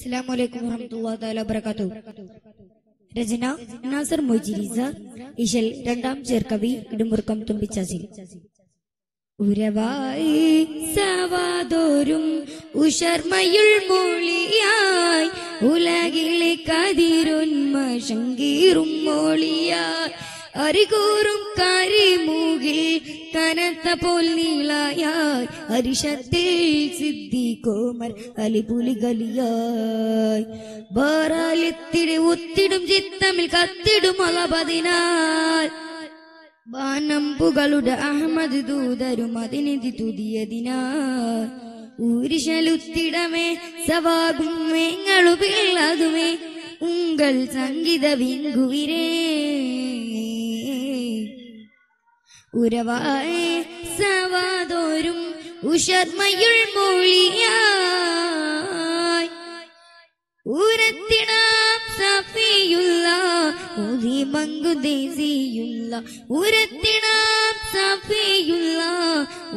അസ്സലാമലൈക്കും വറഹ്മത്തുള്ളാഹി തആല വബറകാതുഹു. രചന നാസർ മൊയ്ജിരിസ ഇശൽ രണ്ടാം ചേർക്കവി ഇടുമുറുക്കം തുമ്പിച്ചാസിൽ. ഉരവായി സവാതോരും ഉഷർമയുൾ മൊഴിയായി ഉലകിലെ കതിരൊന്മശങ്കീറും അറികൂറും അരികൂറും കരിമൂകിൽ കനത്ത പോൽ നീളായായി അരിശത്തിൽ സിദ്ധി കോമർ അലിപുലി ഗലിയായി ബാറാലെത്തിടെ ഒത്തിടും ചിത്തമിൽ കത്തിടും അളപതിനാൽ ബാനമ്പുകളുടെ അഹമ്മദ് ദൂതരും അതിനിധി തുതിയതിനാൽ. ഊരിശലുത്തിടമേ സവാകും വേങ്ങളു പിള്ളതുമേ ഉങ്കൾ സംഗീത വിങ്കുവിരേ. ഉരവായ സവാതോരും ഉഷർമയുൾ മൊഴിയായി ഉരത്തിടാം സഫിയുള്ള ഉതി മങ്കു സഫിയുള്ള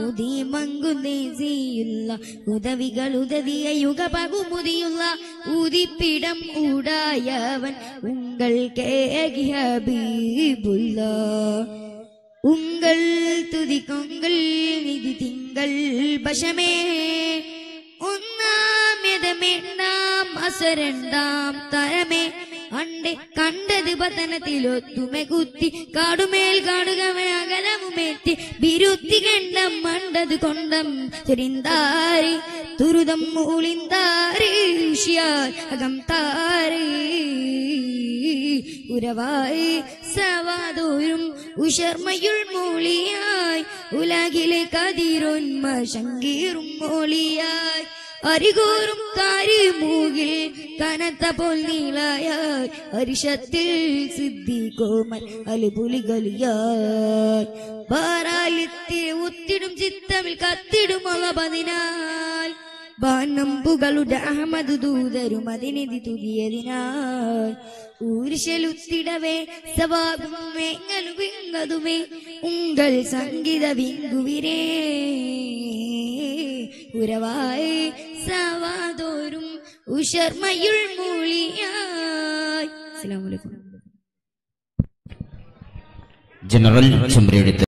ഉതി മങ്കു ദേശിയുള്ള ഉദവികൾ ഉദവിയ യുഗ പകുമുതിയുള്ള ഉദിപ്പിടം ഉടായവൻ ഉങ്ങൾ ഹബീബുള്ള. உங்கள் துதிக்கொங்கள் நிதி திங்கள் பஷமே ഒന്നാം യഥമെണ്ണാം അസരണ്ടാം തരമേ അണ്ട് കണ്ടത് പതനത്തിലൊത്തുമെ കുത്തി കാടുമേൽ കാടുകമേ അകലമുമേറ്റി ബിരുത്തി കണ്ടം മണ്ടത് കൊണ്ടം ചെരിന്താരി തുരുതം മൂളിന്താരി അകം താരി ഉരവായി സവാതോരും ഉഷർമയുൾ മൂളിയായി. ഉലകിലെ കതിരൊന്മ ശങ്കീറും മോളിയായി. അരികൂറും കാരിമൂകിൽ കനത്ത പോൽ നീളായായി. അരിശത്തിൽ സിദ്ധി കോമൽ അലിപുലി ഗലിയായി ഒത്തിടും ചിത്തമിൽ കത്തിടും അളപതിനാൽ ബാനമ്പുകളുടെ അഹമ്മദ് ദൂതരും അതിനിധി തുതിയതിനാൽ. ഊരിശലുത്തിടവേ സവാകും വേങ്ങലു വിങ്ങതുമേ ഉങ്കൾ സംഗീത വിങ്കുവിരേ. ഉരവായി സവാതോരും ഉഷർമയുൾ മൂളിയായി. അസ്സലാമു അലൈക്കും. ജനറൽ ചെമ്പ്രയെടുത്ത്